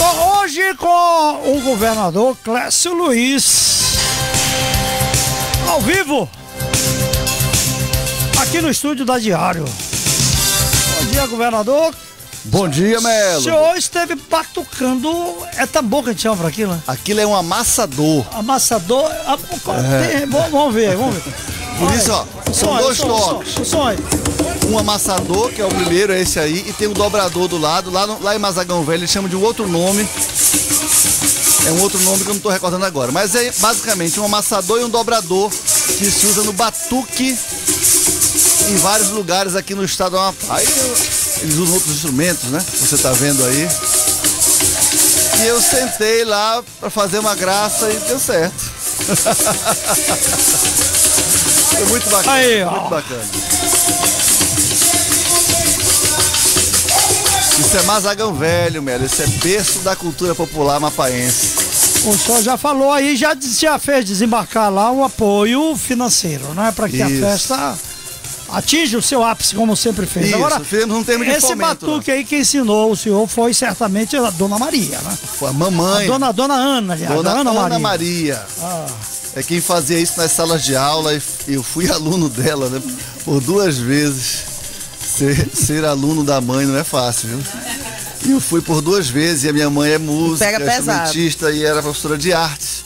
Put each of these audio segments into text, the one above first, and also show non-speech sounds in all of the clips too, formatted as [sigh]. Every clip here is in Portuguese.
Bom, hoje com o governador Clécio Luiz. Ao vivo. Aqui no estúdio da Diário. Bom dia, governador. Bom dia, O Melo. senhor esteve batucando. É tambor que a gente chama pra aquilo, né? Aquilo é um amassador. Amassador. ah, tem- vamos- Vamos ver, vamos ver. Por isso, ó, são dois toques. Um amassador, que é o primeiro, é esse aí, e tem um dobrador do lado. Lá, no- lá em Mazagão Velho eles chamam de um outro nome. É um outro nome que eu não estou recordando agora. Mas é basicamente um amassador e um dobrador que se usa no batuque em vários lugares aqui no estado do Amapá. Aí eles usam outros instrumentos, né? Você tá vendo aí. E eu sentei lá para fazer uma graça e deu certo. [laughs] Foi muito bacana. Aí, ó. muito bacana. Isso é Mazagão Velho, Melo. Isso é berço da cultura popular mapaense. O senhor já falou aí, já, já fez desembarcar lá o apoio financeiro, né? Para que Isso. a festa atinja o seu ápice, como sempre fez. Isso, Agora, fizemos um termo de esse fomento, batuque aí que ensinou o senhor foi certamente a Dona Maria, né? Foi a mamãe, A dona, dona Ana, aliás. Dona Ana, Ana Maria. Maria. Ah, É quem fazia isso nas salas de aula e eu fui [laughs] aluno dela, né? Por duas vezes. Ser, ser aluno da mãe não é fácil, viu? E eu fui por duas vezes e a minha mãe é música, Pega pesado. instrumentista e era professora de arte.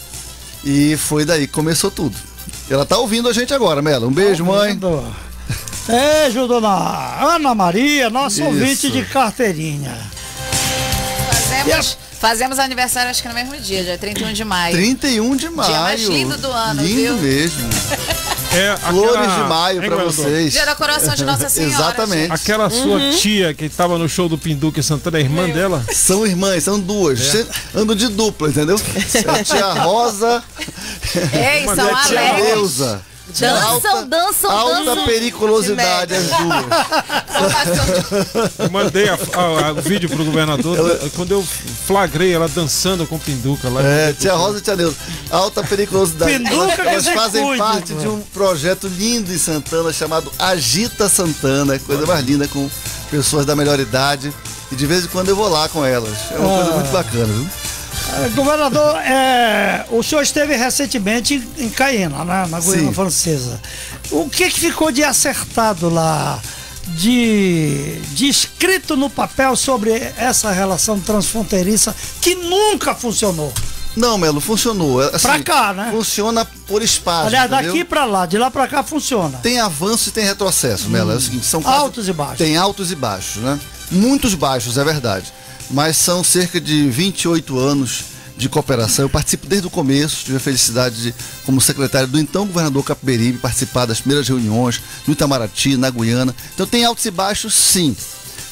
E foi daí que começou tudo. Ela tá ouvindo a gente agora, Mela. Um beijo, mãe. Beijo, dona Ana Maria, nossa Isso. ouvinte de carteirinha. Fazemos, fazemos aniversário acho que no mesmo dia, dia 31 de maio. 31 de maio. mais lindo do ano, Lindo viu? mesmo. [laughs] É, Flores aquela- de maio Hein, pra vocês. Dia da coroação de Nossa [laughs] Senhora. Exatamente. gente. Aquela sua tia que tava no show do Pinduca em Santana, é irmã dela? São irmãs, são duas. É. Andam de dupla, entendeu? [laughs] É a tia Rosa Ei, e são a tia alegres. Dançam, Alta- dançam, Alta dançam. periculosidade as duas. Eu mandei a- a- a- o vídeo pro governador quando eu flagrei ela dançando com o Pinduca lá. É, tia Rosa e tia Neuza. Alta periculosidade. Pinduca elas elas fazem cuide, parte mano. de um projeto lindo em Santana chamado Agita Santana. Coisa mais linda com pessoas da melhor idade. E de vez em quando eu vou lá com elas. É uma coisa Ah. muito bacana, viu? Eh, Governador, é, o senhor esteve recentemente em, Caena, né, na Guiana. Francesa. O que, que ficou de acertado lá, de, de escrito no papel sobre essa relação transfronteiriça que nunca funcionou? Não, Melo, funcionou. É, Assim, Pra cá, né? Funciona por espaço. Aliás, entendeu? daqui pra lá, de lá pra cá funciona. Tem avanço e tem retrocesso, Melo. É o seguinte, são quase- Altos e baixos. Tem altos e baixos, né? Muitos baixos, é verdade. Mas são cerca de 28 anos de cooperação. Eu participo desde o começo, tive a felicidade de, como secretário do então governador Capiberibe, participar das primeiras reuniões no Itamaraty, na Guiana. Então tem altos e baixos, sim.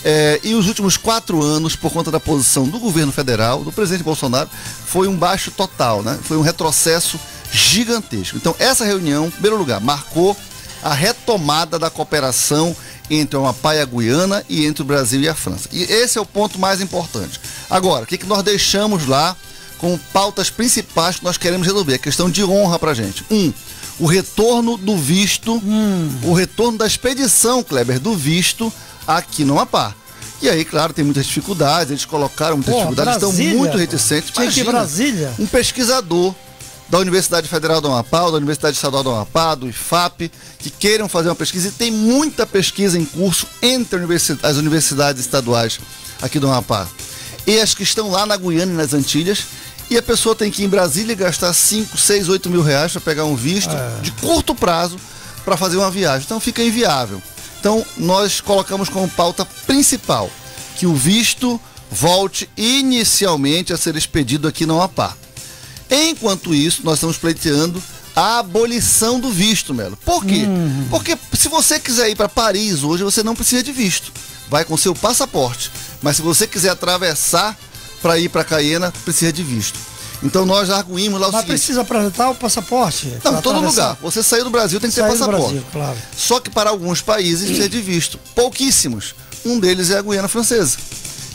É, e os últimos quatro anos, por conta da posição do governo federal, do presidente Bolsonaro, foi um baixo total, né? Foi um retrocesso gigantesco. Então, essa reunião, em primeiro lugar, marcou a retomada da cooperação entre a Amapá e a Guiana e entre o Brasil e a França. E esse é o ponto mais importante. Agora, o que, que nós deixamos lá como pautas principais que nós queremos resolver? A questão de honra pra gente. Um, o retorno do visto, o retorno da expedição, Kleber, do visto aqui no Amapá. E aí, claro, tem muitas dificuldades, eles colocaram muitas Pô, dificuldades, Brasília, estão muito reticentes. Imagina, Brasília. um pesquisador da Universidade Federal do Amapá, da Universidade Estadual do Amapá, do IFAP, que queiram fazer uma pesquisa. E tem muita pesquisa em curso entre as universidades estaduais aqui do Amapá e as que estão lá na Guiana e nas Antilhas. E a pessoa tem que ir em Brasília e gastar 5, 6, 8 mil reais para pegar um visto de curto prazo para fazer uma viagem. Então fica inviável. Então nós colocamos como pauta principal que o visto volte inicialmente a ser expedido aqui no Amapá. Enquanto isso, nós estamos pleiteando a abolição do visto, Melo. Por quê? Porque se você quiser ir para Paris hoje, você não precisa de visto. Vai com seu passaporte. Mas se você quiser atravessar para ir para Cayena, precisa de visto. Então nós arguímos lá o Mas seguinte. precisa apresentar o passaporte? Não, em todo atravessar? lugar. Você saiu do Brasil tem que ter Sair do passaporte. Brasil, claro. Só que para alguns países precisa de visto. Pouquíssimos. Um deles é a Guiana Francesa.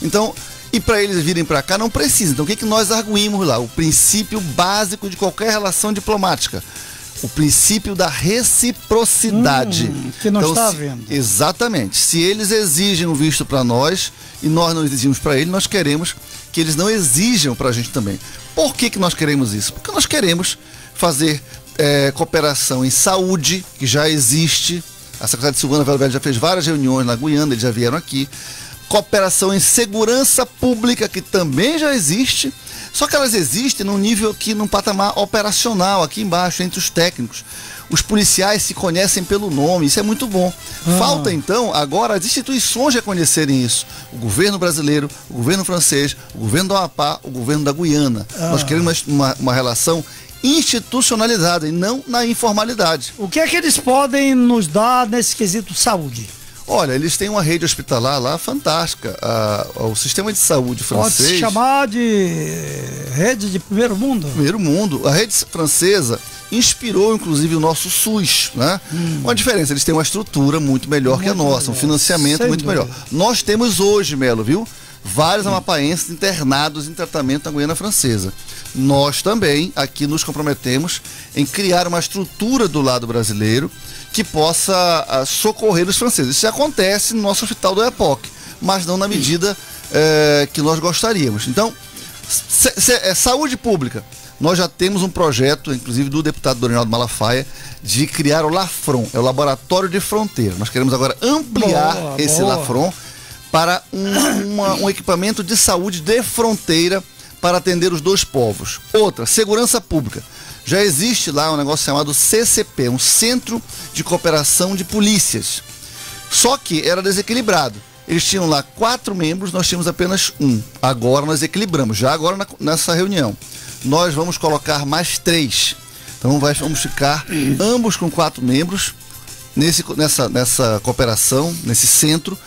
Então, e para eles virem para cá não precisa. Então, o que, que nós arguímos lá? O princípio básico de qualquer relação diplomática. o princípio da reciprocidade. Hum, que não então, está havendo. Exatamente. Se eles exigem o visto para nós e nós não exigimos para eles, nós queremos que eles não exijam para a gente também. Por que, que nós queremos isso? Porque nós queremos fazer é, cooperação em saúde, que já existe. A secretária de Silvana Velho Velho já fez várias reuniões na Guiana, eles já vieram aqui. Cooperação em segurança pública, que também já existe. Só que elas existem num nível aqui, num patamar operacional, aqui embaixo, entre os técnicos. Os policiais se conhecem pelo nome, isso é muito bom. Ah. Falta então agora as instituições reconhecerem isso. O governo brasileiro, o governo francês, o governo do Amapá, o governo da Guiana. Ah. Nós queremos uma, uma relação institucionalizada e não na informalidade. O que é que eles podem nos dar nesse quesito saúde? Olha, eles têm uma rede hospitalar lá fantástica. A- o sistema de saúde Pode se francês. chamar de rede de primeiro mundo? Primeiro mundo. A rede francesa inspirou, inclusive, o nosso SUS, né? Com a diferença, eles têm uma estrutura muito melhor que a Hum. Muito nossa, um melhor. financiamento Sem muito dúvida. melhor. Nós temos hoje, Melo, viu? Vários amapaenses internados em tratamento na Guiana Francesa. Nós também aqui nos comprometemos em criar uma estrutura do lado brasileiro que possa ah, socorrer os franceses. Isso acontece no nosso hospital do EPOC, mas não na medida eh, que nós gostaríamos. Então, é, saúde pública. Nós já temos um projeto, inclusive do deputado Dorinaldo Malafaia, de criar o LAFRON, é o Laboratório de Fronteira. Nós queremos agora ampliar Boa, esse boa. LAFRON para um, uma- um equipamento de saúde de fronteira para atender os dois povos. Outra, segurança pública. Já existe lá um negócio chamado CCP, um Centro de Cooperação de Polícias. Só que era desequilibrado. Eles tinham lá quatro membros, nós tínhamos apenas um. Agora nós equilibramos, já agora na- nessa reunião. Nós vamos colocar mais três. Então vai- vamos ficar ambos com quatro membros nesse, nessa, nessa cooperação, nesse centro,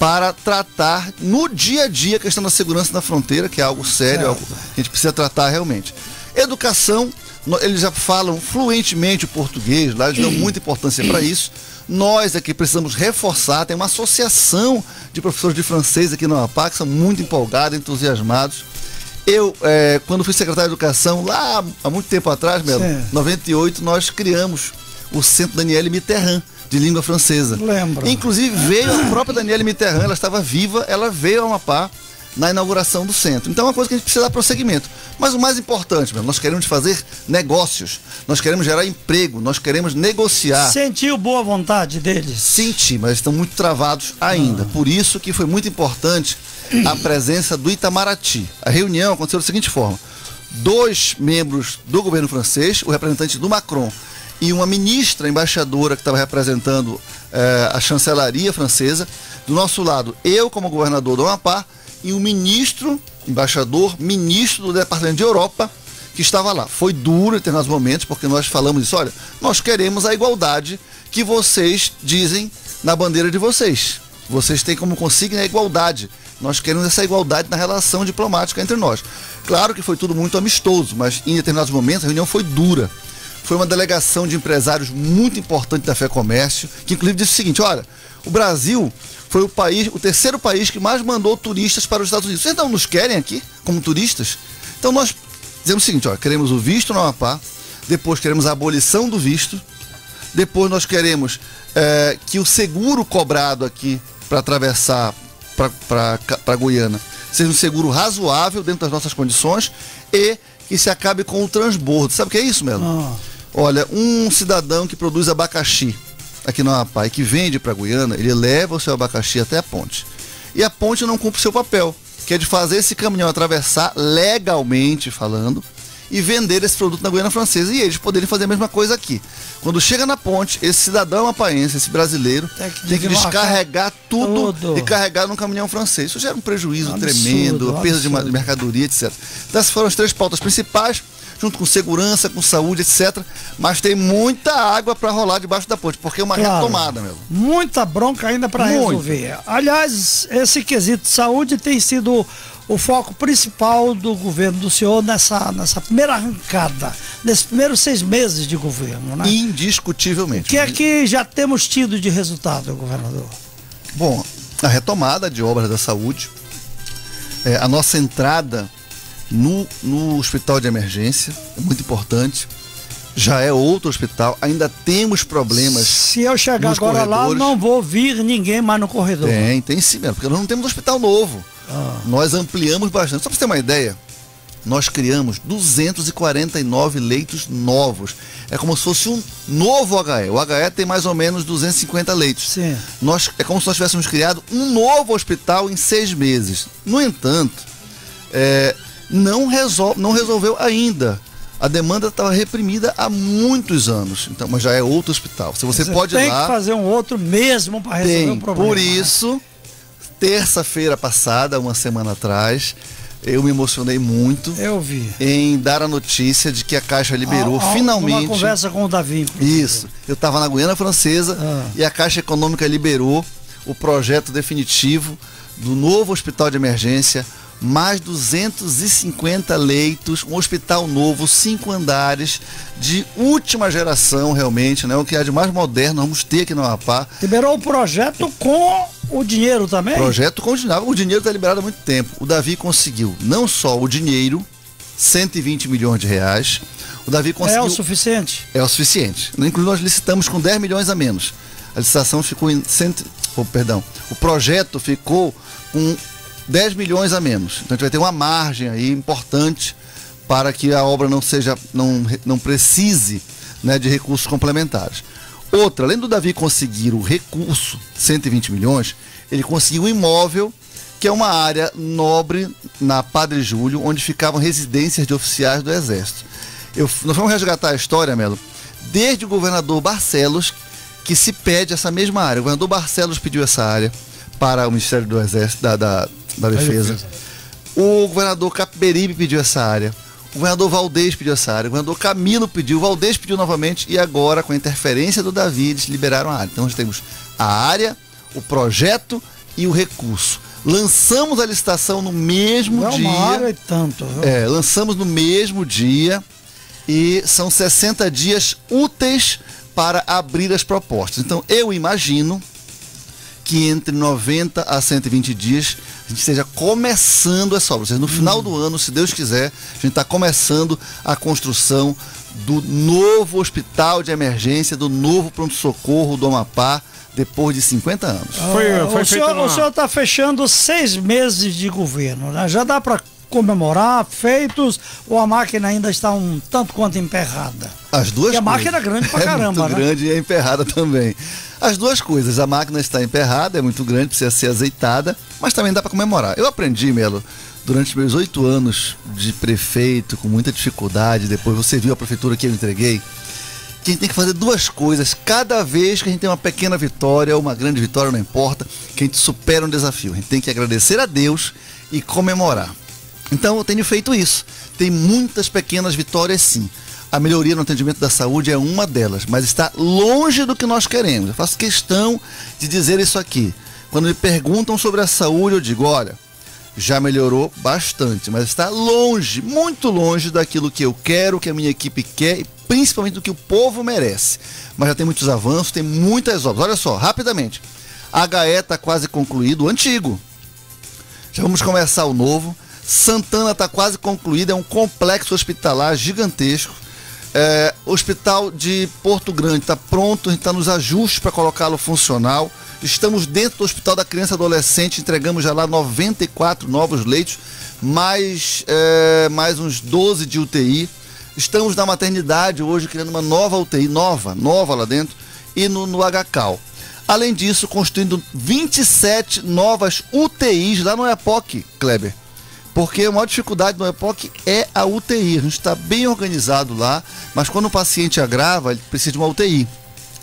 para tratar no dia a dia a questão da segurança na fronteira, que é algo sério, algo que a gente precisa tratar realmente. Educação, eles já falam fluentemente o português, lá eles dão muita importância para isso. Nós aqui precisamos reforçar, tem uma associação de professores de francês aqui no Amapá, que são muito empolgados, entusiasmados. Eu, eh, quando fui secretário de Educação, lá há muito tempo atrás, Melo, Sim. 98, nós criamos o Centro Daniele Mitterrand, de língua francesa. Lembro. Inclusive veio a própria Daniele Mitterrand, ela estava viva, ela veio ao Amapá na inauguração do centro. Então é uma coisa que a gente precisa dar prosseguimento. Mas o mais importante, meu, nós queremos fazer negócios, nós queremos gerar emprego, nós queremos negociar. Sentiu boa vontade deles? Sentir, mas estão muito travados ainda. Por isso que foi muito importante a presença do Itamaraty. A reunião aconteceu da seguinte forma: dois membros do governo francês, o representante do Macron e uma ministra embaixadora que estava representando eh, a chancelaria francesa. Do nosso lado, eu como governador do Amapá e um ministro, embaixador, ministro do Departamento de Europa, que estava lá. Foi duro em determinados momentos, porque nós falamos isso, olha, nós queremos a igualdade que vocês dizem na bandeira de vocês. Vocês têm como consigna a igualdade. Nós queremos essa igualdade na relação diplomática entre nós. Claro que foi tudo muito amistoso, mas em determinados momentos a reunião foi dura. Foi uma delegação de empresários muito importante da Fé Comércio, que inclusive disse o seguinte: olha, o Brasil foi o país, o terceiro país que mais mandou turistas para os Estados Unidos. Vocês não nos querem aqui como turistas? Então nós dizemos o seguinte, ó, queremos o visto no Amapá, depois queremos a abolição do visto, depois nós queremos eh, que o seguro cobrado aqui para atravessar para Guiana seja um seguro razoável dentro das nossas condições e que se acabe com o transbordo. Sabe o que é isso, Melo? Ah. Olha, um cidadão que produz abacaxi aqui no Amapá que vende para Guiana, ele leva o seu abacaxi até a ponte. E a ponte não cumpre o seu papel, que é de fazer esse caminhão atravessar legalmente falando e vender esse produto na Guiana Francesa e eles poderem fazer a mesma coisa aqui. Quando chega na ponte, esse cidadão amapaense, esse brasileiro, Tem que tem que descarregar tudo, tudo. e carregar num caminhão francês. Isso gera um prejuízo Absurdo, tremendo, perda de ma- absurdo. de mercadoria, etc. Então, essas foram as três pautas principais, junto com segurança, com saúde, etc. Mas tem muita água para rolar debaixo da ponte, porque é uma Claro. retomada, meu. Muita bronca ainda para resolver. Aliás, esse quesito de saúde tem sido o foco principal do governo do senhor nessa, nessa primeira arrancada, nesses primeiros seis meses de governo, né? Indiscutivelmente. O que é que já temos tido de resultado, governador? Bom, a retomada de obras da saúde, é, a nossa entrada no, no hospital de emergência, é muito importante. já é outro hospital, ainda temos problemas. Se eu chegar agora lá, não vou vir ninguém mais no corredor. Tem, tem sim, porque nós não temos hospital novo. Ah. Nós ampliamos bastante. Só para você ter uma ideia, nós criamos 249 leitos novos. É como se fosse um novo HE. O HE tem mais ou menos 250 leitos. Sim. Nós, é como se nós tivéssemos criado um novo hospital em seis meses. No entanto, é, não, resol, não resolveu ainda. A demanda estava reprimida há muitos anos, então, mas já é outro hospital. Se você, você pode tem lá, que fazer um outro mesmo para resolver tem, um problema. Por né? isso, terça-feira passada, uma semana atrás, eu me emocionei muito. Eu vi. Em dar a notícia de que a Caixa liberou ah, finalmente. Uma conversa com o Davi. Isso. Eu estava na Guiana Francesa ah. e a Caixa Econômica liberou o projeto definitivo do novo hospital de emergência mais 250 leitos, um hospital novo, cinco andares, de última geração realmente, né? O que é de mais moderno, vamos ter aqui no Amapá. Liberou o projeto com o dinheiro também? Projeto com o dinheiro. O dinheiro está liberado há muito tempo. O Davi conseguiu não só o dinheiro, 120 milhões de reais. O Davi conseguiu. É o suficiente? É o suficiente. Inclusive, nós licitamos com 10 milhões a menos. A licitação ficou em. Cento... Oh, perdão. O projeto ficou com 10 milhões a menos. Então a gente vai ter uma margem aí importante para que a obra não seja, não, não precise né, de recursos complementares. Outra, além do Davi conseguir o recurso, 120 milhões, ele conseguiu um imóvel que é uma área nobre na Padre Júlio, onde ficavam residências de oficiais do Exército. Eu, nós vamos resgatar a história, Melo, desde o governador Barcelos, que se pede essa mesma área. O governador Barcelos pediu essa área para o Ministério do Exército, da, da, da defesa. O governador Capiberibe pediu essa área. O governador Valdez pediu essa área. O governador Camilo pediu. O Valdez pediu novamente. E agora, com a interferência do Davi, eles liberaram a área. Então nós temos a área, o projeto e o recurso. Lançamos a licitação no mesmo Não dia. Uma área e tanto. Viu? É, lançamos no mesmo dia. E são 60 dias úteis para abrir as propostas. Então eu imagino que entre 90 a 120 dias a gente esteja começando essa obra. Ou seja, no final do ano, se Deus quiser, a gente está começando a construção do novo hospital de emergência, do novo pronto-socorro do Amapá, depois de 50 anos. Foi, foi o, senhor, uma... o senhor está fechando seis meses de governo, né? Já dá para comemorar feitos ou a máquina ainda está um tanto quanto emperrada? As duas Porque a máquina é grande pra caramba, [laughs] é muito né? grande e é emperrada também. As duas coisas, a máquina está emperrada, é muito grande, precisa ser azeitada, mas também dá para comemorar. Eu aprendi, Melo, durante meus oito anos de prefeito, com muita dificuldade, depois você viu a prefeitura que eu entreguei, que a gente tem que fazer duas coisas cada vez que a gente tem uma pequena vitória ou uma grande vitória, não importa, que a gente supera um desafio. A gente tem que agradecer a Deus e comemorar. Então eu tenho feito isso. Tem muitas pequenas vitórias sim. A melhoria no atendimento da saúde é uma delas, mas está longe do que nós queremos. Eu faço questão de dizer isso aqui. Quando me perguntam sobre a saúde, eu digo: olha, já melhorou bastante, mas está longe, muito longe daquilo que eu quero, que a minha equipe quer e principalmente do que o povo merece. Mas já tem muitos avanços, tem muitas obras. Olha só, rapidamente. A HE está quase concluído, o antigo. Já vamos começar o novo. Santana está quase concluído, é um complexo hospitalar gigantesco. É, o Hospital de Porto Grande está pronto, a gente está nos ajustes para colocá-lo funcional. Estamos dentro do Hospital da Criança e Adolescente, entregamos já lá 94 novos leitos, mais, é, mais uns 12 de UTI. Estamos na maternidade hoje criando uma nova UTI, nova, nova lá dentro, e no, no HCAL. Além disso, construindo 27 novas UTIs lá no EPOC, Kleber. Porque a maior dificuldade no EPOC é a UTI. A gente está bem organizado lá, mas quando o paciente agrava, ele precisa de uma UTI.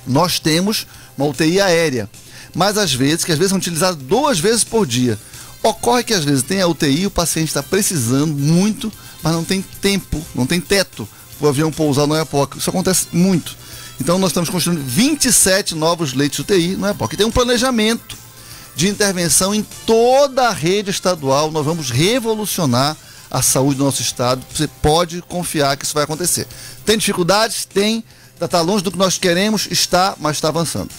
Nós temos uma UTI aérea, mas às vezes, que às vezes são utilizadas duas vezes por dia. Ocorre que às vezes tem a UTI e o paciente está precisando muito, mas não tem tempo, não tem teto para o avião pousar no EPOC. Isso acontece muito. Então nós estamos construindo 27 novos leitos UTI no EPOC. Tem um planejamento de intervenção em toda a rede estadual. Nós vamos revolucionar a saúde do nosso estado. Você pode confiar que isso vai acontecer. Tem dificuldades? Tem. Está longe do que nós queremos? Está, mas está avançando.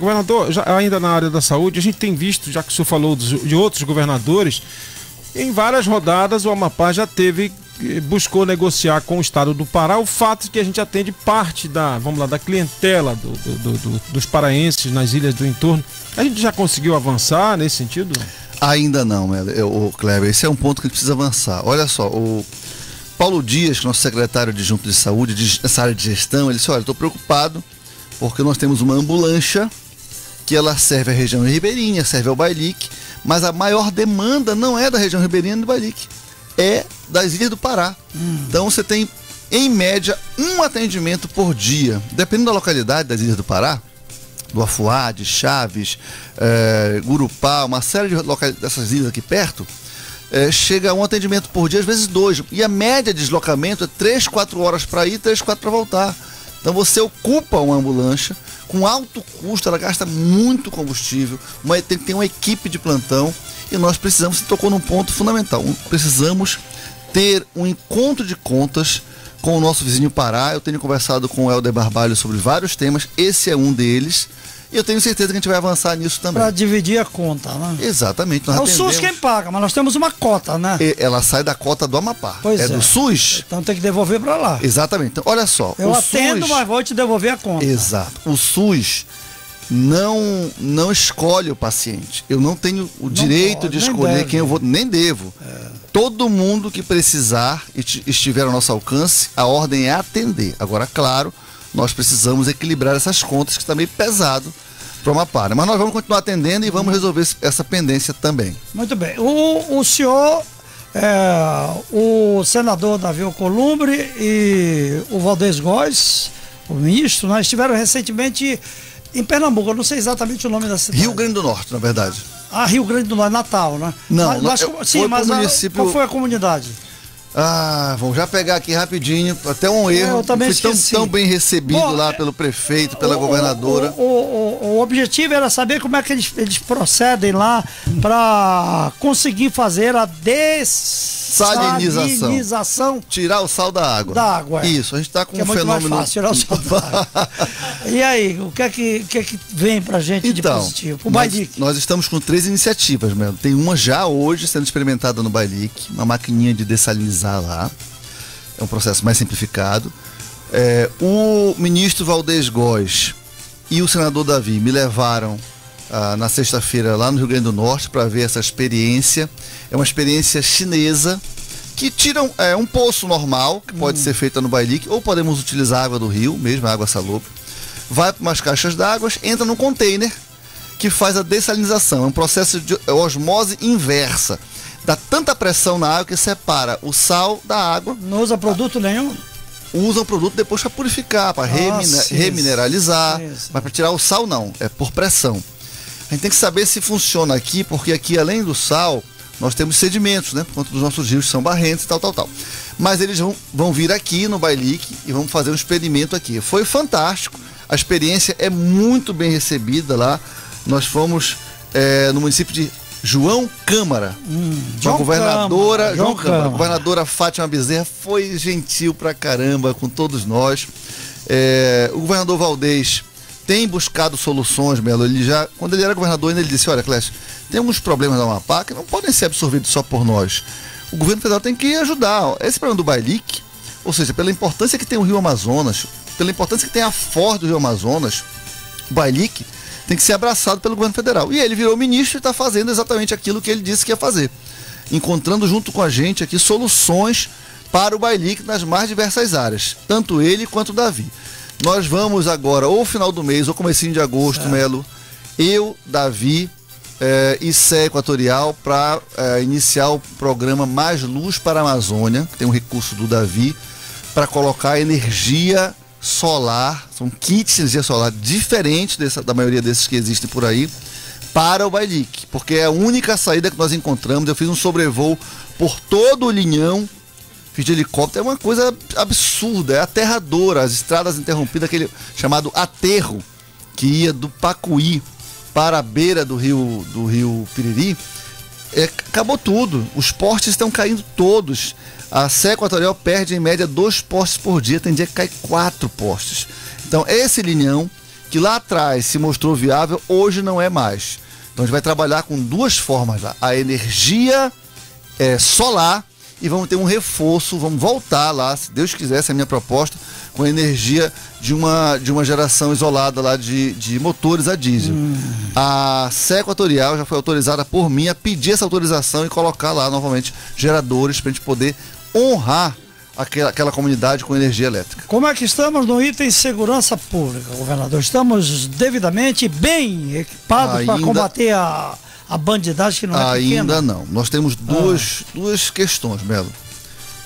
Governador, já, ainda na área da saúde, a gente tem visto, já que o senhor falou dos, de outros governadores, em várias rodadas o Amapá já teve buscou negociar com o estado do Pará o fato de que a gente atende parte da, vamos lá, da clientela do, do, do, dos paraenses nas ilhas do entorno. A gente já conseguiu avançar nesse sentido? Ainda não, o Kleber. Esse é um ponto que a gente precisa avançar. Olha só, o Paulo Dias, é nosso secretário de Junto de Saúde, de, nessa área de gestão, ele disse: Olha, estou preocupado porque nós temos uma ambulância que ela serve a região ribeirinha, serve ao Bailique, mas a maior demanda não é da região ribeirinha do Bailique, é das ilhas do Pará. Hum. Então você tem, em média, um atendimento por dia. Dependendo da localidade das ilhas do Pará, do Afuá, de Chaves, é, Gurupá, uma série de locais dessas ilhas aqui perto, é, chega a um atendimento por dia, às vezes dois. E a média de deslocamento é 3, 4 horas para ir, 3, 4 para voltar. Então você ocupa uma ambulância com alto custo, ela gasta muito combustível, uma, tem uma equipe de plantão e nós precisamos, você tocou num ponto fundamental, precisamos ter um encontro de contas com o nosso vizinho Pará. Eu tenho conversado com o Helder Barbalho sobre vários temas, esse é um deles. E eu tenho certeza que a gente vai avançar nisso também. Para dividir a conta, né? Exatamente. Nós é atendemos... o SUS quem paga, mas nós temos uma cota, né? E ela sai da cota do Amapá. Pois é, é. do SUS. Então tem que devolver para lá. Exatamente. Então, olha só. Eu atendo, SUS... mas vou te devolver a conta. Exato. O SUS não não escolhe o paciente. Eu não tenho o não direito pode, de escolher quem eu vou, nem devo. É. Todo mundo que precisar e estiver ao nosso alcance, a ordem é atender. Agora, claro, nós precisamos equilibrar essas contas que está meio pesado para uma para. Mas nós vamos continuar atendendo e vamos resolver essa pendência também. Muito bem. O, o senhor, é, o senador Davi Alcolumbre e o Valdez Góes, o ministro, nós estiveram recentemente em Pernambuco. Eu não sei exatamente o nome da cidade. Rio Grande do Norte, na verdade. Ah, Rio Grande do Norte, Natal, né? Não, mas, mas, sim, mas município... qual foi a comunidade? Ah, vamos já pegar aqui rapidinho, até um erro. Eu também Fui tão, tão, bem recebido Bom, lá pelo prefeito, pela o, governadora. O, o, o, objetivo era saber como é que eles, eles procedem lá para conseguir fazer a dessalinização. Tirar o sal da água. Da água. É. Isso, a gente está com que um é fenômeno. Mais fácil, tirar o sal da água. [laughs] e aí, o que é que, o que, é que vem pra gente então, de positivo? O nós, nós estamos com três iniciativas, mesmo. Tem uma já hoje sendo experimentada no Bailique, uma maquininha de dessalinização lá. É um processo mais simplificado. É, o ministro Valdez Góes e o senador Davi me levaram ah, na sexta-feira lá no Rio Grande do Norte para ver essa experiência. É uma experiência chinesa que tiram é, um poço normal, que pode hum. ser feita no Bailique, ou podemos utilizar água do rio, mesmo água salubre. Vai para umas caixas d'água, entra no container que faz a dessalinização. É um processo de osmose inversa dá tanta pressão na água que separa o sal da água. Não usa produto nenhum? Usa o produto depois para purificar, para remine remineralizar, mas para tirar o sal não, é por pressão. A gente tem que saber se funciona aqui, porque aqui além do sal, nós temos sedimentos, né? Por conta dos nossos rios são barrentos e tal, tal, tal. Mas eles vão, vão vir aqui no Bailique e vão fazer um experimento aqui. Foi fantástico, a experiência é muito bem recebida lá. Nós fomos é, no município de João Câmara. Hum, João governadora, Câmara, João Câmara. governadora Fátima Bezerra foi gentil pra caramba com todos nós. É, o governador Valdez tem buscado soluções, Melo. Ele já, quando ele era governador, ele disse: Olha, Clécio, tem alguns problemas na Amapá que não podem ser absorvidos só por nós. O governo federal tem que ajudar. Esse problema do Bailique, ou seja, pela importância que tem o Rio Amazonas, pela importância que tem a Ford do Rio Amazonas, o Bailique tem que ser abraçado pelo governo federal. E ele virou ministro e está fazendo exatamente aquilo que ele disse que ia fazer. Encontrando junto com a gente aqui soluções para o Bailique nas mais diversas áreas, tanto ele quanto o Davi. Nós vamos agora, ou final do mês, ou comecinho de agosto, é. Melo, eu, Davi eh, e Sé Equatorial para eh, iniciar o programa Mais Luz para a Amazônia, que tem um recurso do Davi, para colocar energia solar, são kits de energia solar diferentes dessa, da maioria desses que existem por aí, para o Bailique, porque é a única saída que nós encontramos. Eu fiz um sobrevoo por todo o linhão, fiz de helicóptero, é uma coisa absurda, é aterradora. As estradas interrompidas, aquele chamado aterro, que ia do Pacuí para a beira do rio, do rio Piriri, é, acabou tudo. Os postes estão caindo todos. A Sé Equatorial perde em média dois postes por dia, tem dia que cai quatro postes. Então, esse linhão, que lá atrás se mostrou viável, hoje não é mais. Então, a gente vai trabalhar com duas formas lá: a energia é, solar e vamos ter um reforço, vamos voltar lá, se Deus quiser, essa é a minha proposta, com a energia de uma, de uma geração isolada lá de, de motores a diesel. Hum. A Sé Equatorial já foi autorizada por mim a pedir essa autorização e colocar lá novamente geradores para a gente poder honrar aquela, aquela comunidade com energia elétrica. Como é que estamos no item segurança pública, governador? Estamos devidamente bem equipados para combater a, a bandidagem que não é Ainda pequena? não. Nós temos duas, ah. duas questões, Melo.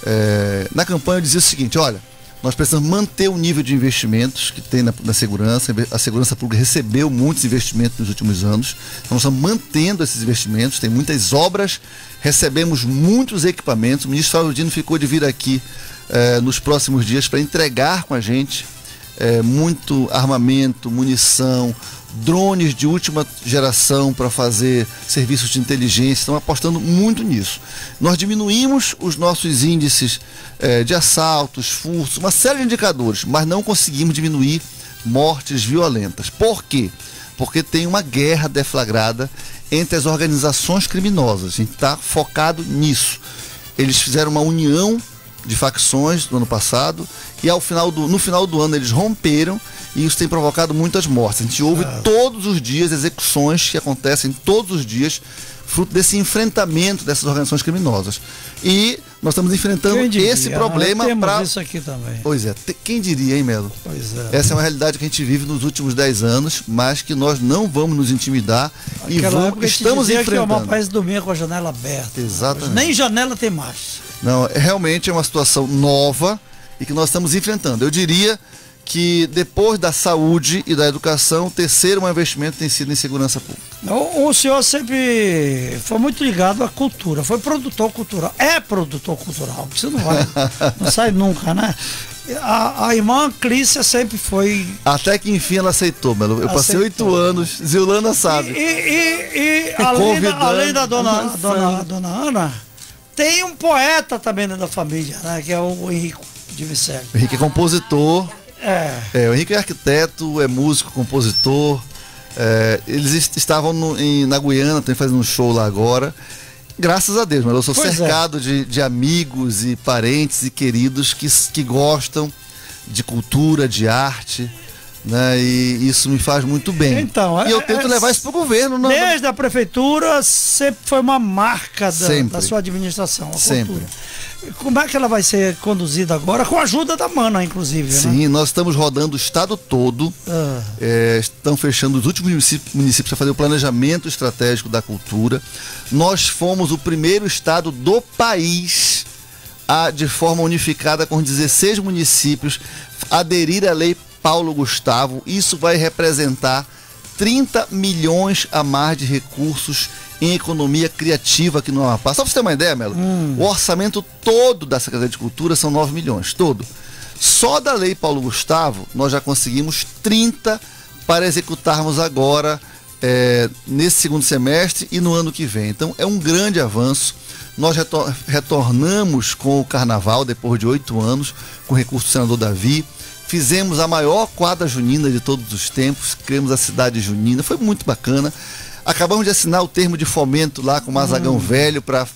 É, na campanha eu dizia o seguinte, olha, nós precisamos manter o nível de investimentos que tem na, na, segurança. A segurança pública recebeu muitos investimentos nos últimos anos. Então, nós estamos mantendo esses investimentos. Tem muitas obras, recebemos muitos equipamentos. O ministro Fábio ficou de vir aqui eh, nos próximos dias para entregar com a gente eh, muito armamento, munição, drones de última geração para fazer serviços de inteligência, estão apostando muito nisso. Nós diminuímos os nossos índices eh, de assaltos, furtos, uma série de indicadores, mas não conseguimos diminuir mortes violentas. Por quê? Porque tem uma guerra deflagrada entre as organizações criminosas. A gente está focado nisso. Eles fizeram uma união de facções no ano passado e ao final do, no final do ano eles romperam e isso tem provocado muitas mortes. A gente ouve é. todos os dias execuções que acontecem todos os dias, fruto desse enfrentamento dessas organizações criminosas. E nós estamos enfrentando esse problema para. isso aqui também. Pois é, quem diria, hein, Melo? Pois é. Essa é uma realidade que a gente vive nos últimos 10 anos, mas que nós não vamos nos intimidar Aquela e vamos, estamos enfrentando. Que o país dormia com a janela aberta. Exatamente. Nem janela tem mais. Não, é, realmente é uma situação nova e que nós estamos enfrentando. Eu diria que depois da saúde e da educação, o terceiro maior investimento tem sido em segurança pública. O, o, senhor sempre foi muito ligado à cultura, foi produtor cultural, é produtor cultural, isso não vai, [laughs] não sai nunca, né? A, a, irmã Clícia sempre foi. Até que enfim ela aceitou, Melo. Eu aceitou. passei oito anos, Zilana sabe. E, e, e, e além, da, além da dona, dona, dona Ana, tem um poeta também dentro da família, né? Que é o Henrique de Vicente. Henrique é compositor. É. é. O Henrique é arquiteto, é músico, compositor. É, eles estavam no, em, na Guiana, estão fazendo um show lá agora. Graças a Deus, mas eu sou pois é. cercado é. de, de amigos e parentes e queridos que, que gostam de cultura, de arte. Né? E isso me faz muito bem. Então, e eu é, tento é, levar isso para o governo. Não, desde a prefeitura sempre foi uma marca da, da sua administração, a sempre. cultura. Como é que ela vai ser conduzida agora? Com a ajuda da Mana, inclusive. Né? Sim, né? nós estamos rodando o estado todo. Ah. É, estão fechando os últimos municípios, municípios para fazer o planejamento estratégico da cultura. Nós fomos o primeiro estado do país a, de forma unificada, com 16 municípios, aderir à lei Paulo Gustavo. Isso vai representar 30 milhões a mais de recursos em economia criativa aqui no Amapá. Só para você ter uma ideia, Melo, hum. o orçamento todo da Secretaria de Cultura são 9 milhões, todo. Só da Lei Paulo Gustavo, nós já conseguimos 30 para executarmos agora é, nesse segundo semestre e no ano que vem. Então é um grande avanço. Nós retor retornamos com o carnaval depois de oito anos, com o recurso do senador Davi. Fizemos a maior quadra junina de todos os tempos, criamos a cidade junina, foi muito bacana. Acabamos de assinar o termo de fomento lá com o Mazagão hum. Velho para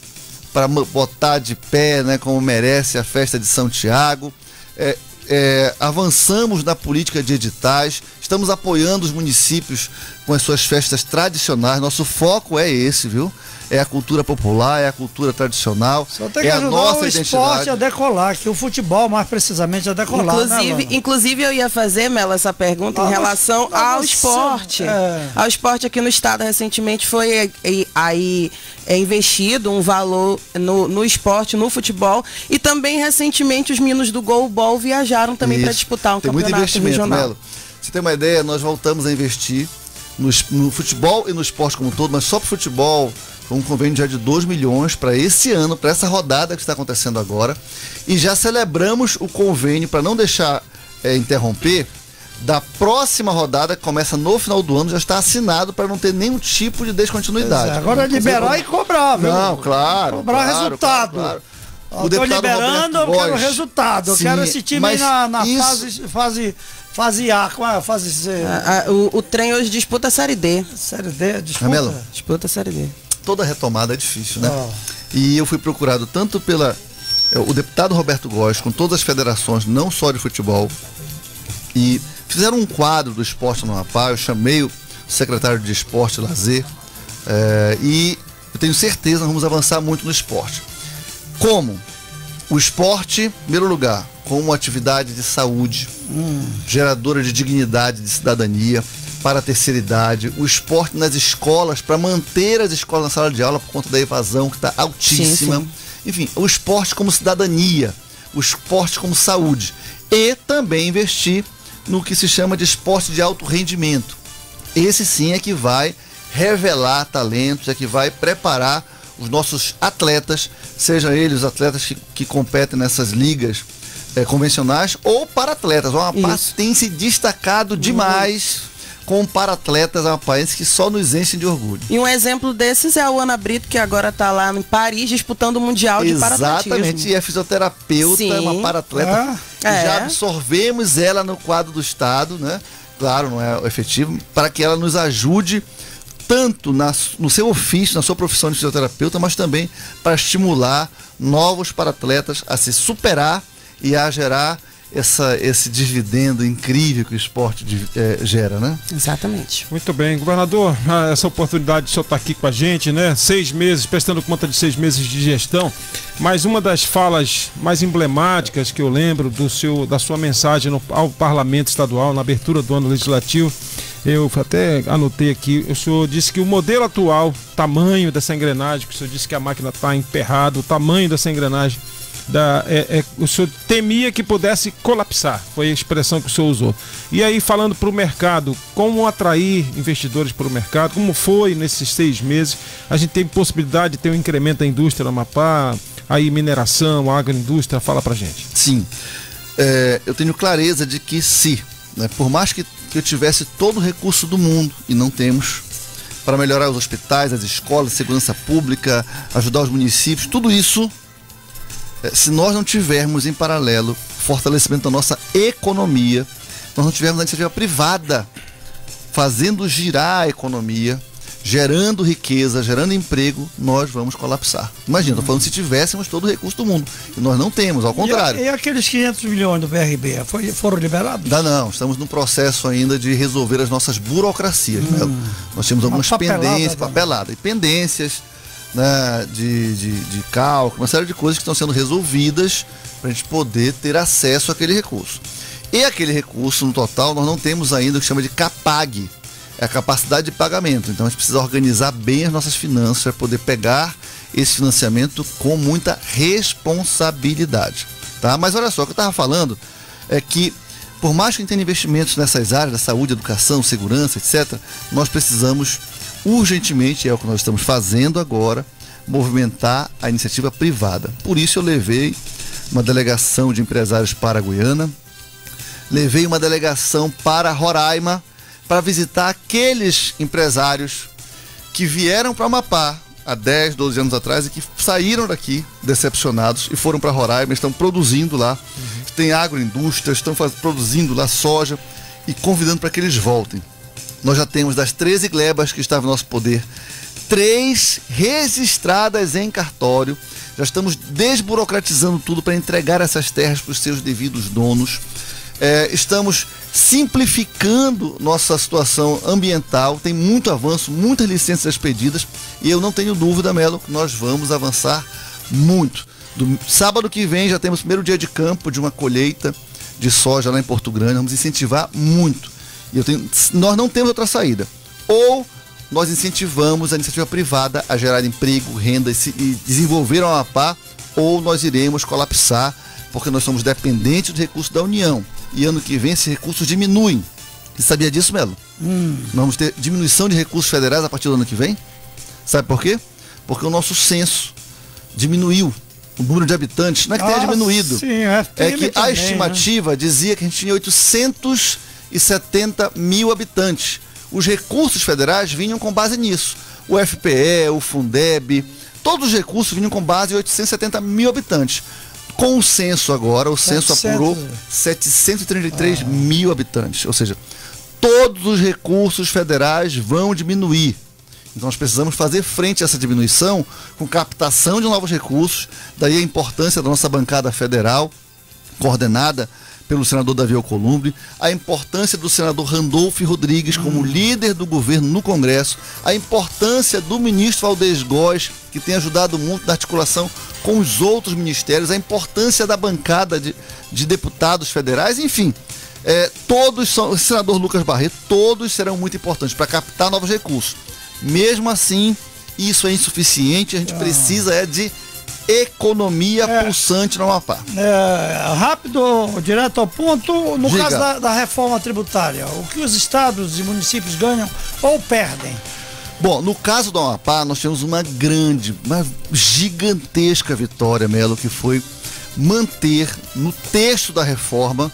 para botar de pé, né, como merece a festa de São Tiago. É, é, avançamos na política de editais, estamos apoiando os municípios com as suas festas tradicionais. Nosso foco é esse, viu? É a cultura popular, é a cultura tradicional, Só tem que é a nossa o identidade. esporte a decolar, que o futebol mais precisamente a decolar. Né, inclusive, né, inclusive eu ia fazer, Mela, essa pergunta ah, em relação ah, ao esporte. É. Ao esporte aqui no estado recentemente foi aí é, investido um valor no, no esporte, no futebol e também recentemente os meninos do Gol Ball viajaram também para disputar um tem campeonato muito investimento, regional. Melo. Você tem uma ideia, nós voltamos a investir no, no futebol e no esporte como um todo, mas só para futebol, um convênio já de 2 milhões para esse ano, para essa rodada que está acontecendo agora. E já celebramos o convênio para não deixar é, interromper. Da próxima rodada, que começa no final do ano, já está assinado para não ter nenhum tipo de descontinuidade. É, agora é liberar e cobrar, viu? Não, claro. Cobrar claro, resultado. Claro, claro. Estou liberando, eu quero resultado. Eu Sim, quero esse time na, na isso... fase, fase Fase A, com a fase C. A, a, o, o trem hoje disputa a Série D. Série D, disputa? Camelo. Disputa a Série D. Toda retomada é difícil, né? Oh. E eu fui procurado tanto pela é, o deputado Roberto Góes, com todas as federações, não só de futebol, e fizeram um quadro do esporte no Amapá. Eu chamei o secretário de Esporte e Lazer é, e eu tenho certeza que vamos avançar muito no esporte. Como? O esporte, em primeiro lugar, como uma atividade de saúde, hum. geradora de dignidade, de cidadania para a terceira idade, o esporte nas escolas, para manter as escolas na sala de aula por conta da evasão que está altíssima. Sim, sim. Enfim, o esporte como cidadania, o esporte como saúde. E também investir no que se chama de esporte de alto rendimento. Esse sim é que vai revelar talentos, é que vai preparar os nossos atletas, sejam eles os atletas que, que competem nessas ligas é, convencionais ou para atletas. O Amapá tem se destacado demais com para-atletas amapaenses que só nos enchem de orgulho. E um exemplo desses é a Ana Brito, que agora está lá em Paris disputando o Mundial de Exatamente, Exatamente, e é fisioterapeuta, Sim. uma para-atleta. Ah, é. Já absorvemos ela no quadro do Estado, né? Claro, não é efetivo, para que ela nos ajude tanto na, no seu ofício, na sua profissão de fisioterapeuta, mas também para estimular novos para-atletas a se superar e a gerar essa, esse dividendo incrível que o esporte é, gera, né? Exatamente. Muito bem, governador, ah, essa oportunidade de o senhor estar aqui com a gente, né? Seis meses, prestando conta de seis meses de gestão. Mas uma das falas mais emblemáticas que eu lembro do seu, da sua mensagem no, ao Parlamento Estadual, na abertura do ano legislativo, eu até anotei aqui, o senhor disse que o modelo atual, tamanho dessa engrenagem, que o senhor disse que a máquina está emperrada, o tamanho dessa engrenagem da, é, é, o senhor temia que pudesse colapsar, foi a expressão que o senhor usou. E aí, falando para o mercado, como atrair investidores para o mercado, como foi nesses seis meses? A gente tem possibilidade de ter um incremento da indústria no Amapá, aí mineração, agroindústria, fala para gente. Sim, é, eu tenho clareza de que se, né, por mais que, que eu tivesse todo o recurso do mundo, e não temos, para melhorar os hospitais, as escolas, segurança pública, ajudar os municípios, tudo isso se nós não tivermos em paralelo fortalecimento da nossa economia, nós não tivermos a iniciativa privada fazendo girar a economia, gerando riqueza, gerando emprego, nós vamos colapsar. Imagina, estou falando se tivéssemos todo o recurso do mundo. E nós não temos, ao contrário. E, e aqueles 500 milhões do BRB foi, foram liberados? Ainda não, estamos no processo ainda de resolver as nossas burocracias. Né? Hum. Né? Nós temos algumas pendências, papelada, e pendências né, de, de, de cálculo, uma série de coisas que estão sendo resolvidas para a gente poder ter acesso àquele recurso. E aquele recurso, no total, nós não temos ainda o que chama de CAPAG, é a capacidade de pagamento. Então a gente precisa organizar bem as nossas finanças para poder pegar esse financiamento com muita responsabilidade. Tá? Mas olha só, o que eu estava falando é que, por mais que tenha investimentos nessas áreas da saúde, educação, segurança, etc., nós precisamos urgentemente, é o que nós estamos fazendo agora, movimentar a iniciativa privada. Por isso eu levei uma delegação de empresários para a Guiana, levei uma delegação para Roraima para visitar aqueles empresários que vieram para Amapá há 10, 12 anos atrás e que saíram daqui decepcionados e foram para Roraima, estão produzindo lá, uhum. tem agroindústria, estão produzindo lá soja e convidando para que eles voltem nós já temos das 13 glebas que estavam no nosso poder, três registradas em cartório. Já estamos desburocratizando tudo para entregar essas terras para os seus devidos donos. É, estamos simplificando nossa situação ambiental, tem muito avanço, muitas licenças pedidas e eu não tenho dúvida, Melo, que nós vamos avançar muito. Do sábado que vem já temos o primeiro dia de campo de uma colheita de soja lá em Porto Grande, vamos incentivar muito. E tenho, nós não temos outra saída. Ou nós incentivamos a iniciativa privada a gerar emprego, renda e, se, e desenvolver a Amapá, ou nós iremos colapsar, porque nós somos dependentes do recurso da União. E ano que vem esses recursos diminuem. Você sabia disso, Melo? Hum. Nós vamos ter diminuição de recursos federais a partir do ano que vem. Sabe por quê? Porque o nosso censo diminuiu. O número de habitantes não é que ah, tenha diminuído. Sim, é, é que também, a né? estimativa né? dizia que a gente tinha 800 e 70 mil habitantes. Os recursos federais vinham com base nisso. O FPE, o Fundeb, todos os recursos vinham com base em 870 mil habitantes. Com o censo agora, o censo 700. apurou 733 ah. mil habitantes. Ou seja, todos os recursos federais vão diminuir. Então nós precisamos fazer frente a essa diminuição com captação de novos recursos, daí a importância da nossa bancada federal, coordenada pelo senador Davi Alcolumbre, a importância do senador Randolfo Rodrigues como líder do governo no Congresso, a importância do ministro Valdez Góes, que tem ajudado muito na articulação com os outros ministérios, a importância da bancada de, de deputados federais, enfim. É, todos são, o senador Lucas Barreto, todos serão muito importantes para captar novos recursos. Mesmo assim, isso é insuficiente, a gente ah. precisa é de economia é, pulsante no Amapá. É, rápido, direto ao ponto, no Diga. caso da, da, reforma tributária, o que os estados e municípios ganham ou perdem? Bom, no caso do Amapá, nós temos uma grande, uma gigantesca vitória, Melo, que foi manter no texto da reforma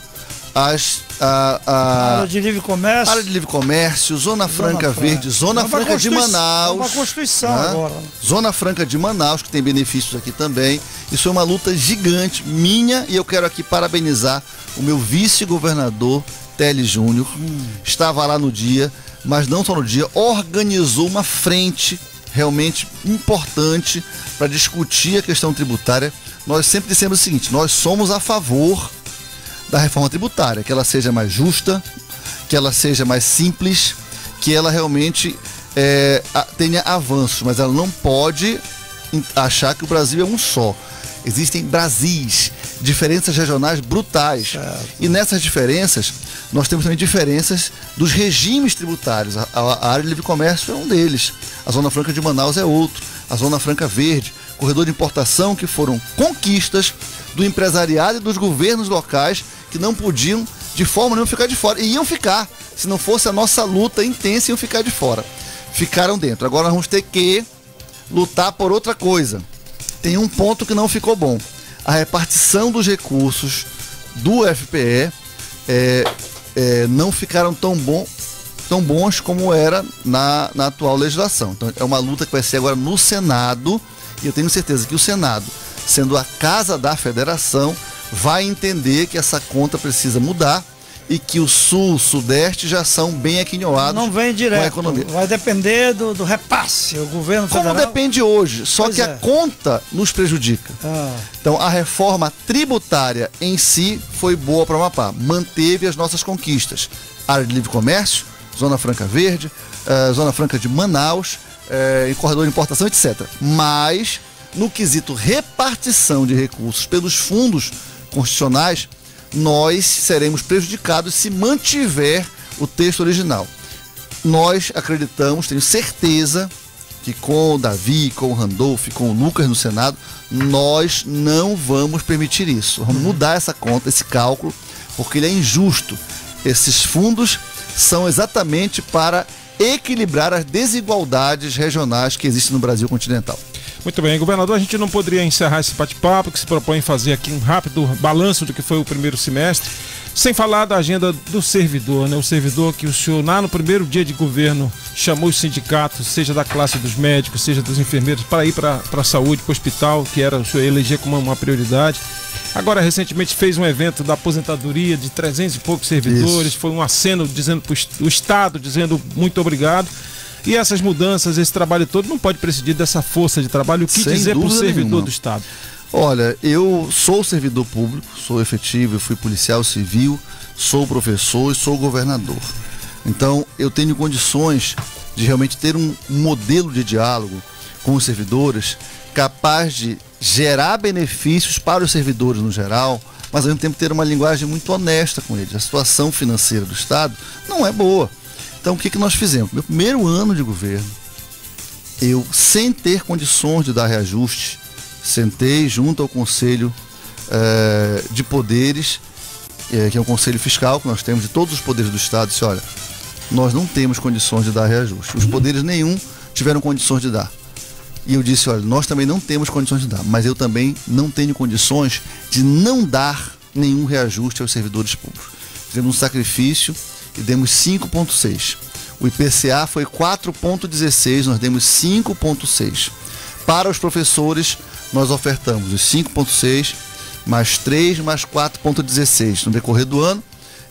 as a, a, área de livre comércio, área de livre comércio, Zona, Zona Franca, Franca Verde, Zona é Franca de Manaus, uma Constituição né? agora. Zona Franca de Manaus que tem benefícios aqui também. Isso é uma luta gigante minha e eu quero aqui parabenizar o meu vice-governador Tele Júnior. Hum. Estava lá no dia, mas não só no dia, organizou uma frente realmente importante para discutir a questão tributária. Nós sempre dissemos o seguinte: nós somos a favor da reforma tributária, que ela seja mais justa, que ela seja mais simples, que ela realmente é, tenha avanços, mas ela não pode achar que o Brasil é um só. Existem Brasis, diferenças regionais brutais. Certo. E nessas diferenças, nós temos também diferenças dos regimes tributários. A, a, área de livre comércio é um deles. A Zona Franca de Manaus é outro. A Zona Franca Verde, corredor de importação, que foram conquistas do empresariado e dos governos locais que não podiam de forma nenhuma ficar de fora. E iam ficar. Se não fosse a nossa luta intensa, iam ficar de fora. Ficaram dentro. Agora vamos ter que lutar por outra coisa. Tem um ponto que não ficou bom. A repartição dos recursos do FPE é, é, não ficaram tão, bom, tão bons como era na, na atual legislação. Então é uma luta que vai ser agora no Senado. E eu tenho certeza que o Senado, sendo a casa da federação, vai entender que essa conta precisa mudar e que o sul, sudeste já são bem aquinhoados. Não vem direto. Vai depender do, do, repasse. O governo federal. Como depende hoje, só pois que é. a conta nos prejudica. Ah. Então a reforma tributária em si foi boa para o Amapá, manteve as nossas conquistas. Área de livre comércio, Zona Franca Verde, uh, Zona Franca de Manaus, uh, corredor de importação, etc. Mas no quesito repartição de recursos pelos fundos constitucionais, nós seremos prejudicados se mantiver o texto original. Nós acreditamos, tenho certeza, que com o Davi, com o Randolph, com o Lucas no Senado, nós não vamos permitir isso. Vamos mudar essa conta, esse cálculo, porque ele é injusto. Esses fundos são exatamente para equilibrar as desigualdades regionais que existem no Brasil continental. Muito bem, governador, a gente não poderia encerrar esse bate-papo que se propõe fazer aqui um rápido balanço do que foi o primeiro semestre, sem falar da agenda do servidor, né? O servidor que o senhor, lá no primeiro dia de governo, chamou os sindicatos, seja da classe dos médicos, seja dos enfermeiros, para ir para a saúde, para o hospital, que era o senhor eleger como uma prioridade. Agora, recentemente, fez um evento da aposentadoria de 300 e poucos servidores, Isso. foi um aceno dizendo para o Estado, dizendo muito obrigado. E essas mudanças, esse trabalho todo, não pode prescindir dessa força de trabalho. O que Sem dizer para o servidor nenhuma. do Estado? Olha, eu sou servidor público, sou efetivo, eu fui policial civil, sou professor e sou governador. Então, eu tenho condições de realmente ter um modelo de diálogo com os servidores capaz de gerar benefícios para os servidores no geral, mas ao mesmo tempo ter uma linguagem muito honesta com eles. A situação financeira do Estado não é boa. Então o que, que nós fizemos? Meu primeiro ano de governo, eu, sem ter condições de dar reajuste, sentei junto ao Conselho eh, de Poderes, eh, que é o Conselho Fiscal, que nós temos de todos os poderes do Estado, e disse, olha, nós não temos condições de dar reajuste. Os poderes nenhum tiveram condições de dar. E eu disse, olha, nós também não temos condições de dar, mas eu também não tenho condições de não dar nenhum reajuste aos servidores públicos. Fizemos um sacrifício e demos 5,6. O IPCA foi 4,16, nós demos 5,6. Para os professores, nós ofertamos os 5,6 mais 3 mais 4,16 no decorrer do ano.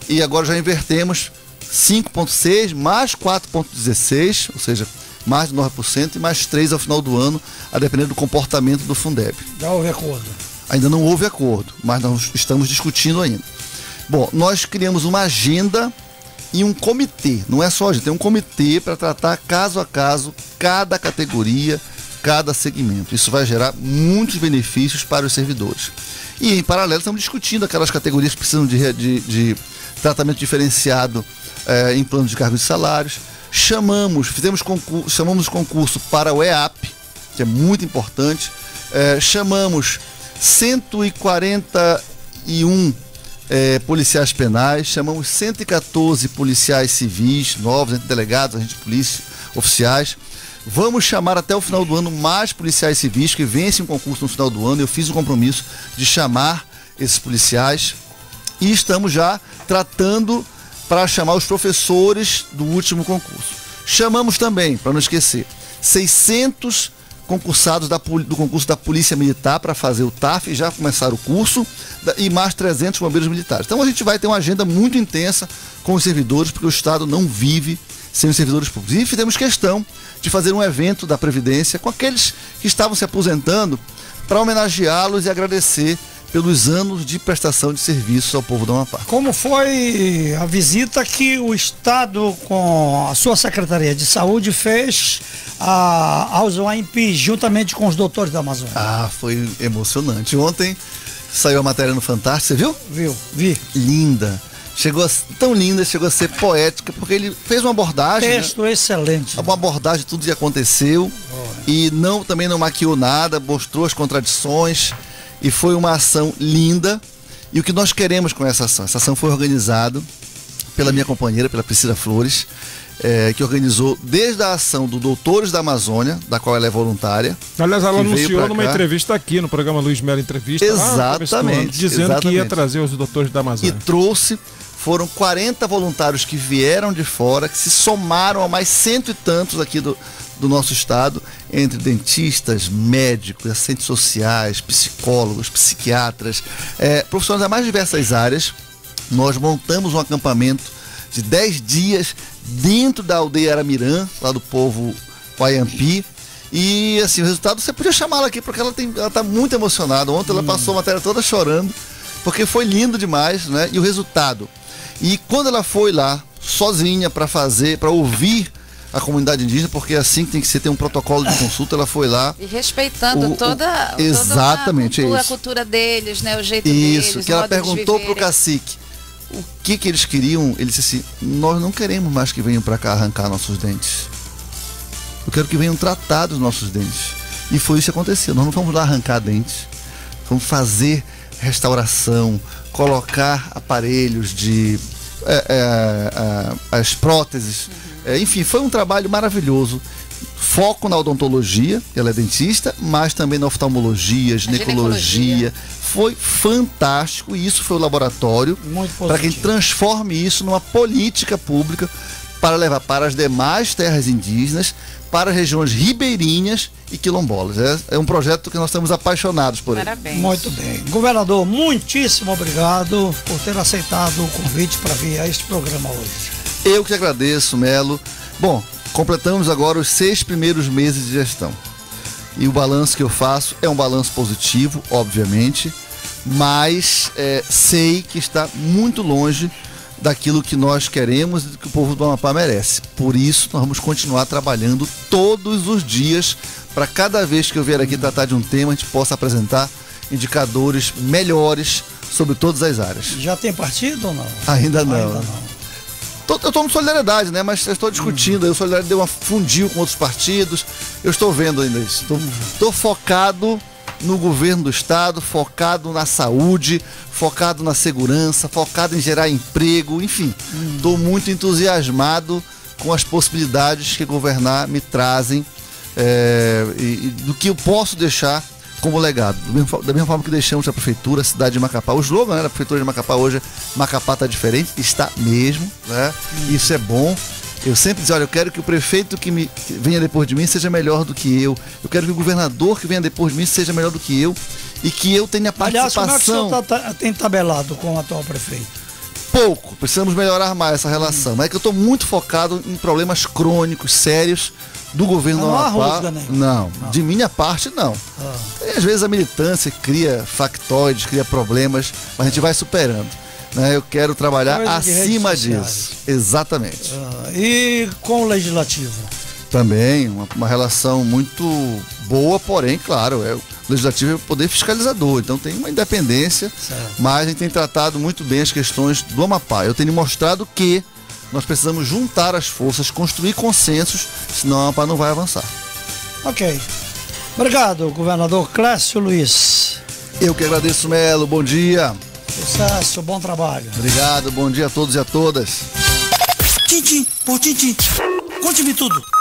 E agora já invertemos 5,6 mais 4,16, ou seja, mais de 9% e mais 3% ao final do ano, a depender do comportamento do Fundeb. Já houve acordo? Ainda não houve acordo, mas nós estamos discutindo ainda. Bom, nós criamos uma agenda e um comitê, não é só gente, tem um comitê para tratar caso a caso cada categoria, cada segmento. Isso vai gerar muitos benefícios para os servidores. E em paralelo estamos discutindo aquelas categorias que precisam de, de, de tratamento diferenciado eh, em plano de cargos e salários. Chamamos, fizemos concurso, chamamos concurso para o EAP, que é muito importante. Eh, chamamos 141 eh, policiais penais, chamamos 114 policiais civis novos, entre delegados, agentes de polícia, oficiais. Vamos chamar até o final do ano mais policiais civis que vencem um concurso no final do ano. Eu fiz o compromisso de chamar esses policiais e estamos já tratando para chamar os professores do último concurso. Chamamos também, para não esquecer, 600 concursados da, do concurso da Polícia Militar para fazer o TAF já começar o curso e mais 300 bombeiros militares. Então a gente vai ter uma agenda muito intensa com os servidores, porque o Estado não vive sem os servidores públicos. E fizemos questão de fazer um evento da Previdência com aqueles que estavam se aposentando para homenageá-los e agradecer pelos anos de prestação de serviços ao povo do Amapá. Como foi a visita que o Estado, com a sua Secretaria de Saúde, fez a, aos UAMP juntamente com os doutores da Amazônia? Ah, foi emocionante. Ontem saiu a matéria no Fantástico, você viu? Viu, vi. Linda chegou a, tão linda, chegou a ser poética, porque ele fez uma abordagem. Né? Texto né? excelente. Uma abordagem de tudo que aconteceu. Oh, e não também não maquiou nada, mostrou as contradições. E foi uma ação linda. E o que nós queremos com essa ação? Essa ação foi organizada pela minha companheira, pela Priscila Flores, é, que organizou desde a ação do Doutores da Amazônia, da qual ela é voluntária. Aliás, ela anunciou numa entrevista aqui no programa Luiz Melo Entrevista. Exatamente. Ano, dizendo exatamente. que ia trazer os Doutores da Amazônia. E trouxe foram 40 voluntários que vieram de fora, que se somaram a mais cento e tantos aqui do, do nosso estado, entre dentistas, médicos, assistentes sociais, psicólogos, psiquiatras, é, profissionais das mais diversas áreas. Nós montamos um acampamento de 10 dias dentro da aldeia Aramirã, lá do povo Guayampi. E assim, o resultado você podia chamá-la aqui, porque ela está muito emocionada. Ontem hum. ela passou a matéria toda chorando, porque foi lindo demais, né? E o resultado e quando ela foi lá, sozinha, para fazer, para ouvir a comunidade indígena, porque é assim que tem que ser, tem um protocolo de consulta, ela foi lá. E respeitando o, toda, o, exatamente, toda a, cultura, é a cultura deles, né? O jeito isso, deles. que ela perguntou pro cacique o que que eles queriam. Ele disse assim: Nós não queremos mais que venham para cá arrancar nossos dentes. Eu quero que venham tratar dos nossos dentes. E foi isso que aconteceu. Nós não vamos lá arrancar dentes. Vamos fazer restauração, colocar aparelhos de. É, é, é, as próteses. Uhum. enfim, foi um trabalho maravilhoso. Foco na odontologia, ela é dentista, mas também na oftalmologia, ginecologia. ginecologia. Foi fantástico e isso foi o laboratório para que transforme isso numa política pública para levar para as demais terras indígenas, para as regiões ribeirinhas e quilombolas. É, é um projeto que nós estamos apaixonados por Parabéns. ele. Muito bem. Governador, muitíssimo obrigado por ter aceitado o convite para vir a este programa hoje. Eu que agradeço, Melo. Bom, completamos agora os seis primeiros meses de gestão. E o balanço que eu faço é um balanço positivo, obviamente, mas é, sei que está muito longe daquilo que nós queremos e que o povo do Amapá merece. Por isso, nós vamos continuar trabalhando todos os dias para cada vez que eu vier aqui tratar de um tema, a gente possa apresentar indicadores melhores sobre todas as áreas. Já tem partido ou não? Ainda não. Ainda não. Tô, eu estou no Solidariedade, né? Mas estou discutindo. Uhum. O Solidariedade deu uma fundiu com outros partidos. Eu estou vendo ainda isso. Estou uhum. focado no governo do estado, focado na saúde, focado na segurança, focado em gerar emprego, enfim. Estou hum. muito entusiasmado com as possibilidades que governar me trazem é, e, e, do que eu posso deixar como legado. Mesmo, da mesma forma que deixamos a prefeitura, a cidade de Macapá, o slogan né, da prefeitura de Macapá hoje, Macapá está diferente, está mesmo, né? Hum. Isso é bom. Eu sempre dizia, olha, eu quero que o prefeito que, me, que venha depois de mim seja melhor do que eu. Eu quero que o governador que venha depois de mim seja melhor do que eu. E que eu tenha participação. Aliás, como é que o senhor tá, tá, tem tabelado com o atual prefeito? pouco, precisamos melhorar mais essa relação. Mas é que eu estou muito focado em problemas crônicos, sérios do governo não há Amapá. rusga, né? Não, de minha parte não. Ah. E, às vezes a militância cria factoides, cria problemas, mas a gente vai superando. né? Eu quero trabalhar Coisa acima disso. Exatamente. Ah, e com o legislativo? Também uma, uma relação muito boa, porém, claro, é, o legislativo é o poder fiscalizador, então tem uma independência, Certo. mas a gente tem tratado muito bem as questões do Amapá. Eu tenho mostrado que nós precisamos juntar as forças, construir consensos, senão o Amapá não vai avançar. Ok. Obrigado, governador Clécio Luiz. Eu que agradeço, Melo. Bom dia. Sucesso, bom trabalho. Obrigado, bom dia a todos e a todas. Tintim por tintim. Conte-me tudo.